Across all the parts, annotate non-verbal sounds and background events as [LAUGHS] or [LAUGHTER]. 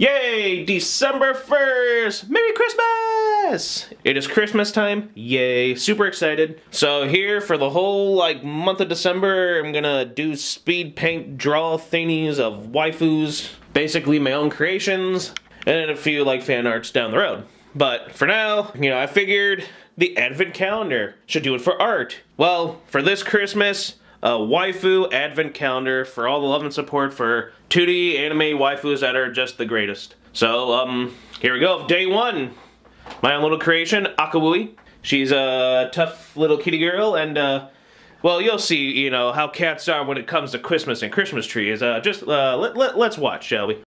Yay! December 1st! Merry Christmas! It is Christmas time. Yay. Super excited. So here for the whole like month of December, I'm gonna do speed paint draw thingies of waifus. Basically my own creations. And a few like fan arts down the road. But for now, you know, I figured the advent calendar should do it for art. Well, for this Christmas, a waifu advent calendar for all the love and support for 2D anime waifus that are just the greatest. So, um, here we go. Day one. My own little creation, Akarui. She's a tough little kitty girl and, uh, well, you'll see, you know, how cats are when it comes to Christmas and Christmas trees. Uh, just, uh, let, let, let's watch, shall we?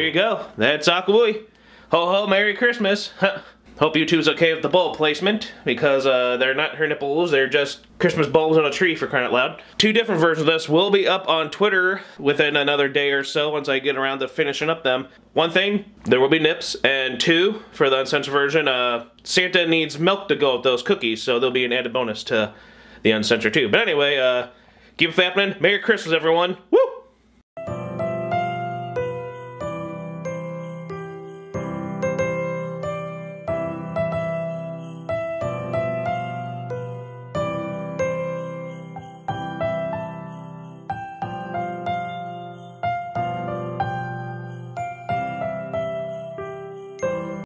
There you go. That's Akarui. Ho ho, Merry Christmas. [LAUGHS] Hope you two's okay with the bulb placement, because uh, they're not her nipples, they're just Christmas bulbs on a tree for crying out loud. Two different versions of this will be up on Twitter within another day or so once I get around to finishing up them. One thing, there will be nips, and two, for the uncensored version, uh, Santa needs milk to go with those cookies, so there'll be an added bonus to the uncensored too. But anyway, uh, keep it happening. Merry Christmas, everyone. Woo!